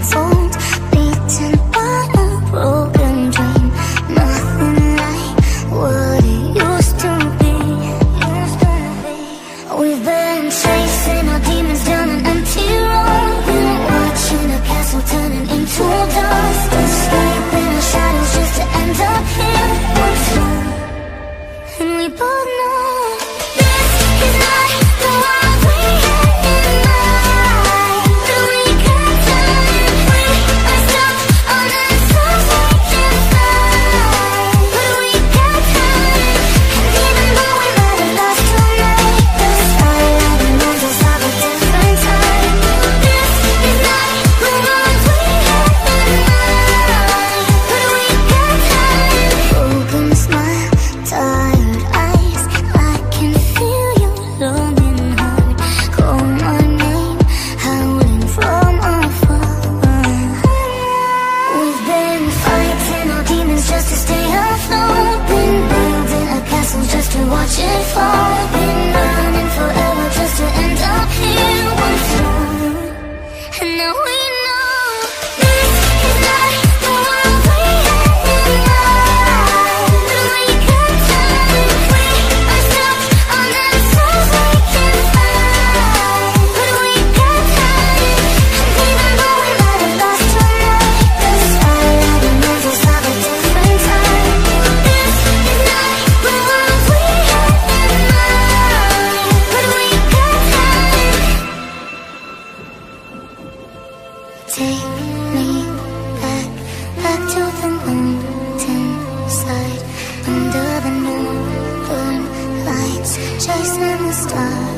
unfold chasing the stars.